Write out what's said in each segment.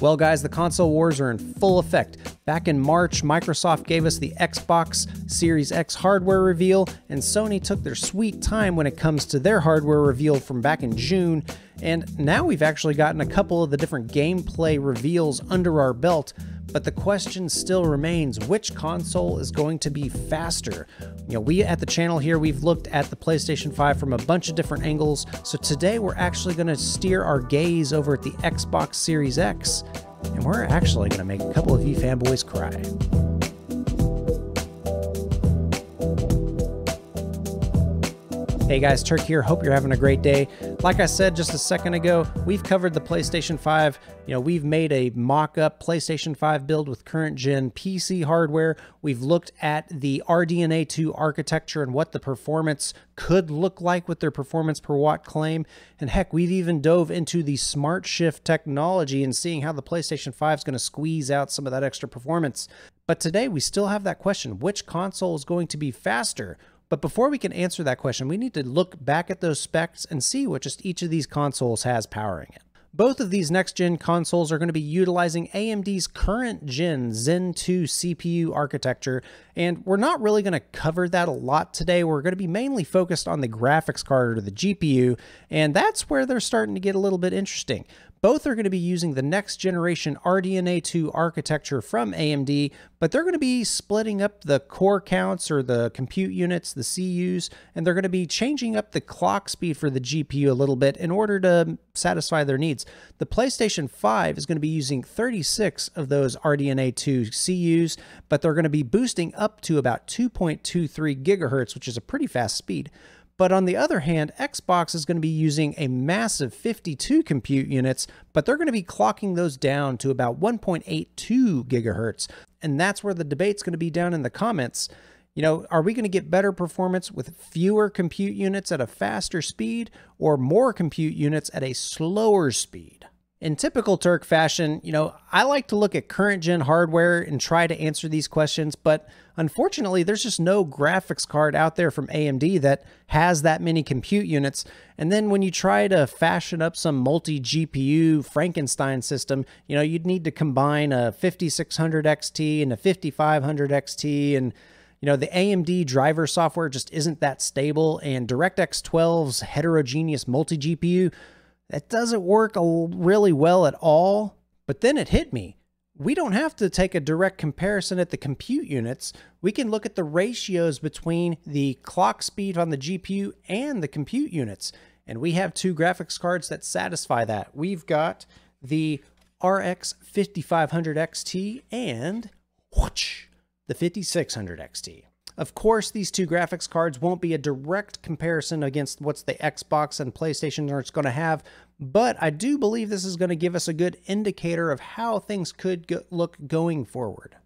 Well, guys, the console wars are in full effect. Back in March, Microsoft gave us the Xbox Series X hardware reveal, and Sony took their sweet time when it comes to their hardware reveal from back in June. And now we've actually gotten a couple of the different gameplay reveals under our belt, but the question still remains which console is going to be faster? You know, we at the channel here, we've looked at the PlayStation 5 from a bunch of different angles, so today we're actually going to steer our gaze over at the Xbox Series X, and we're actually going to make a couple of you fanboys cry. Hey guys, Terk here. Hope you're having a great day. Like I said just a second ago, we've covered the PlayStation 5. You know, we've made a mock-up PlayStation 5 build with current gen PC hardware. We've looked at the RDNA 2 architecture and what the performance could look like with their performance per watt claim. And heck, we've even dove into the smart shift technology and seeing how the PlayStation 5 is going to squeeze out some of that extra performance. But today we still have that question, which console is going to be faster? But before we can answer that question, we need to look back at those specs and see what just each of these consoles has powering it. Both of these next gen consoles are going to be utilizing AMD's current gen Zen 2 CPU architecture, and we're not really going to cover that a lot today. We're going to be mainly focused on the graphics card or the GPU, and that's where they're starting to get a little bit interesting. Both are going to be using the next generation RDNA 2 architecture from AMD, but they're going to be splitting up the core counts or the compute units, the CUs, and they're going to be changing up the clock speed for the GPU a little bit in order to satisfy their needs. The PlayStation 5 is going to be using 36 of those RDNA 2 CUs, but they're going to be boosting up to about 2.23 gigahertz, which is a pretty fast speed. But on the other hand, Xbox is going to be using a massive 52 compute units, but they're going to be clocking those down to about 1.82 gigahertz. And that's where the debate's going to be down in the comments. You know, are we going to get better performance with fewer compute units at a faster speed or more compute units at a slower speed? In typical Terk fashion, you know, I like to look at current gen hardware and try to answer these questions, but unfortunately, there's just no graphics card out there from AMD that has that many compute units. And then when you try to fashion up some multi GPU Frankenstein system, you know, you'd need to combine a 5600 XT and a 5500 XT and you know, the AMD driver software just isn't that stable, and DirectX 12's heterogeneous multi GPU that doesn't work really well at all. But then it hit me. We don't have to take a direct comparison at the compute units. We can look at the ratios between the clock speed on the GPU and the compute units. And we have two graphics cards that satisfy that. We've got the RX 5500 XT and whoosh, the 5600 XT. Of course, these two graphics cards won't be a direct comparison against what's the Xbox and PlayStation are going to have, but I do believe this is going to give us a good indicator of how things could go look going forward.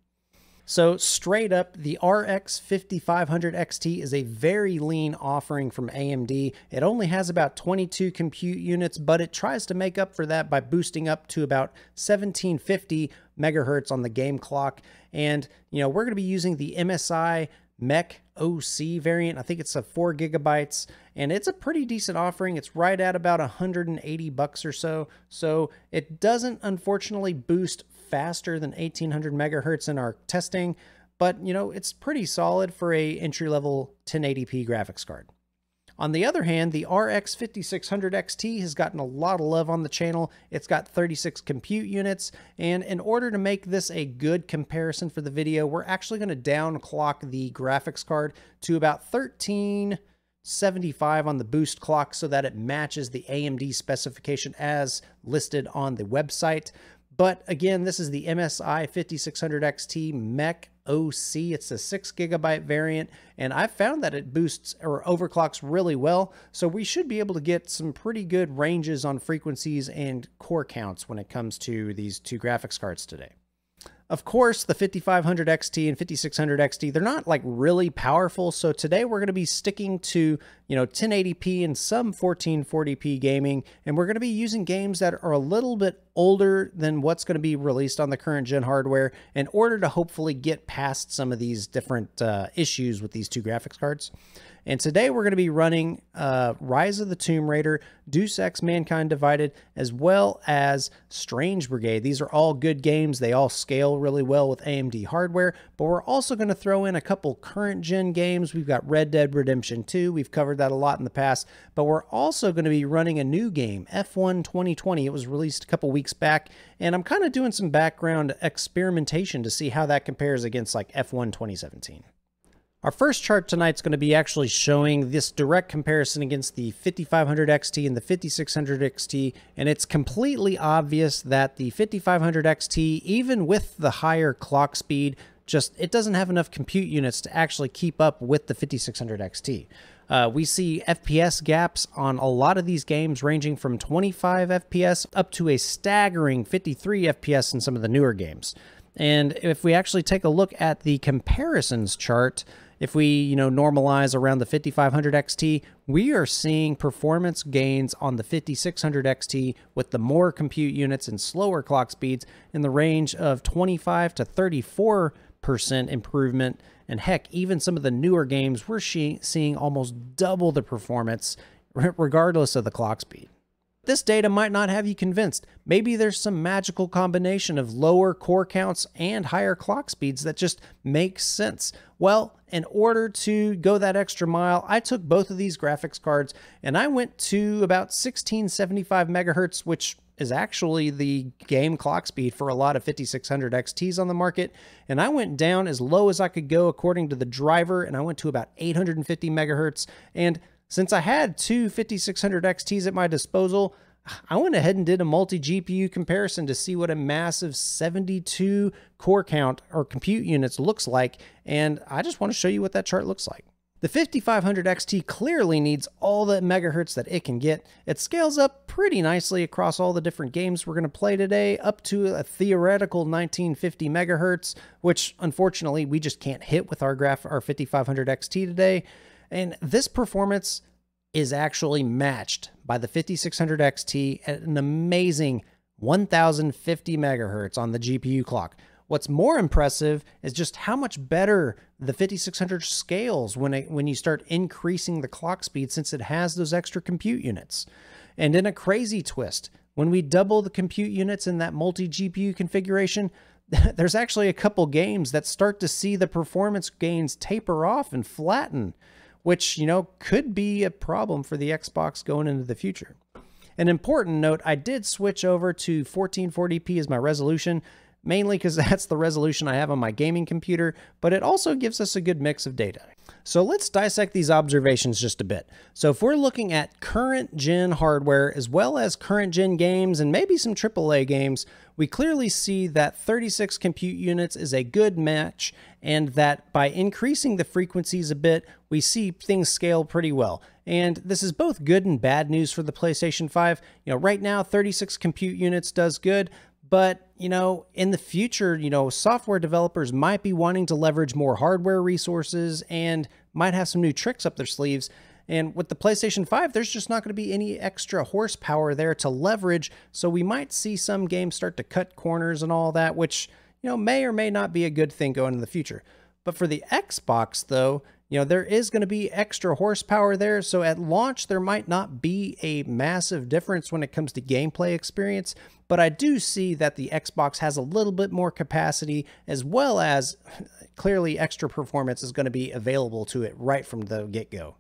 So straight up, the RX 5500 XT is a very lean offering from AMD. It only has about 22 compute units, but it tries to make up for that by boosting up to about 1750 megahertz on the game clock. And, you know, we're going to be using the MSI Mech OC variant. I think it's a four gigabytes and it's a pretty decent offering. It's right at about 180 bucks or so. So it doesn't unfortunately boost faster than 1800 megahertz in our testing, but you know, it's pretty solid for a entry level 1080p graphics card. On the other hand, the RX 5600 XT has gotten a lot of love on the channel. It's got 36 compute units, and in order to make this a good comparison for the video, we're actually going to downclock the graphics card to about 1375 on the boost clock so that it matches the AMD specification as listed on the website. But again, this is the MSI 5600 XT Mech OC. It's a six gigabyte variant, and I've found that it boosts or overclocks really well. So we should be able to get some pretty good ranges on frequencies and core counts when it comes to these two graphics cards today. Of course, the 5500 XT and 5600 XT, they're not like really powerful. So today we're going to be sticking to, you know, 1080p and some 1440p gaming. And we're going to be using games that are a little bit older than what's going to be released on the current gen hardware in order to hopefully get past some of these different uh, issues with these two graphics cards. And today we're going to be running uh, Rise of the Tomb Raider, Deus Ex Mankind Divided, as well as Strange Brigade. These are all good games. They all scale really well with AMD hardware, but we're also going to throw in a couple current gen games. We've got Red Dead Redemption 2. We've covered that a lot in the past, but we're also going to be running a new game, F1 2020. It was released a couple weeks back, and I'm kind of doing some background experimentation to see how that compares against like F1 2017. Our first chart tonight is going to be actually showing this direct comparison against the 5500 XT and the 5600 XT, and it's completely obvious that the 5500 XT, even with the higher clock speed, just it doesn't have enough compute units to actually keep up with the 5600 XT. Uh, we see FPS gaps on a lot of these games ranging from 25 FPS up to a staggering 53 FPS in some of the newer games. And if we actually take a look at the comparisons chart, if we, you know, normalize around the 5500 XT, we are seeing performance gains on the 5600 XT with the more compute units and slower clock speeds in the range of 25 to 34 percent improvement. And heck, even some of the newer games, we're seeing almost double the performance regardless of the clock speed. This data might not have you convinced. Maybe there's some magical combination of lower core counts and higher clock speeds that just makes sense. Well, in order to go that extra mile, I took both of these graphics cards and I went to about 1675 megahertz, which is actually the game clock speed for a lot of 5600 XTs on the market. And I went down as low as I could go according to the driver, and I went to about 850 megahertz. And since I had two 5600 XTs at my disposal, I went ahead and did a multi GPU comparison to see what a massive 72 core count or compute units looks like, and I just want to show you what that chart looks like. The 5500 XT clearly needs all the megahertz that it can get. It scales up pretty nicely across all the different games we're going to play today, up to a theoretical 1950 megahertz, which unfortunately we just can't hit with our graph our 5500 XT today. And this performance is actually matched by the 5600 XT at an amazing 1050 megahertz on the GPU clock. What's more impressive is just how much better the 5600 scales when it, when you start increasing the clock speed since it has those extra compute units. And in a crazy twist, when we double the compute units in that multi GPU configuration, there's actually a couple games that start to see the performance gains taper off and flatten which, you know, could be a problem for the Xbox going into the future. An important note, I did switch over to 1440p as my resolution, mainly because that's the resolution I have on my gaming computer, but it also gives us a good mix of data. So let's dissect these observations just a bit. So if we're looking at current gen hardware as well as current gen games and maybe some AAA games, we clearly see that 36 compute units is a good match and that by increasing the frequencies a bit, we see things scale pretty well. And this is both good and bad news for the PlayStation 5. You know, right now 36 compute units does good, but, you know, in the future, you know, software developers might be wanting to leverage more hardware resources and might have some new tricks up their sleeves. And with the PlayStation 5, there's just not going to be any extra horsepower there to leverage. So we might see some games start to cut corners and all that, which, you know, may or may not be a good thing going in the future. But for the Xbox, though, you know, there is going to be extra horsepower there. So at launch, there might not be a massive difference when it comes to gameplay experience. But I do see that the Xbox has a little bit more capacity as well as clearly extra performance is going to be available to it right from the get go.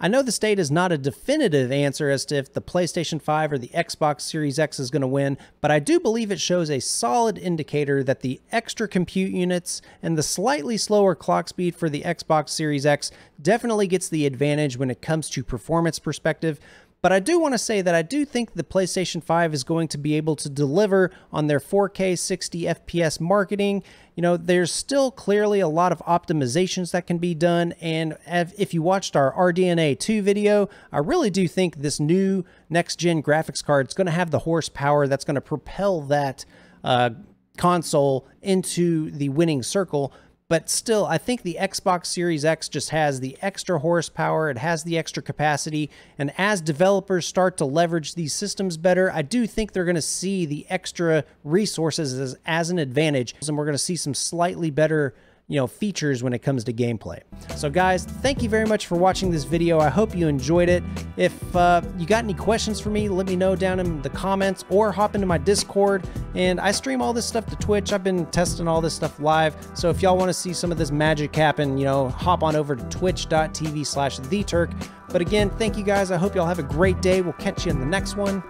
I know this data is not a definitive answer as to if the PlayStation 5 or the Xbox Series X is going to win, but I do believe it shows a solid indicator that the extra compute units and the slightly slower clock speed for the Xbox Series X definitely gets the advantage when it comes to performance perspective, but I do want to say that I do think the PlayStation 5 is going to be able to deliver on their 4K 60 FPS marketing. You know, there's still clearly a lot of optimizations that can be done. And if you watched our RDNA 2 video, I really do think this new next gen graphics card is going to have the horsepower that's going to propel that uh, console into the winning circle but still, I think the Xbox Series X just has the extra horsepower, it has the extra capacity, and as developers start to leverage these systems better, I do think they're going to see the extra resources as, as an advantage, and we're going to see some slightly better you know, features when it comes to gameplay. So guys, thank you very much for watching this video. I hope you enjoyed it. If uh, you got any questions for me, let me know down in the comments or hop into my Discord. And I stream all this stuff to Twitch. I've been testing all this stuff live. So if y'all want to see some of this magic happen, you know, hop on over to twitch.tv slash the Terk. But again, thank you guys. I hope y'all have a great day. We'll catch you in the next one.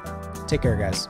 Take care, guys.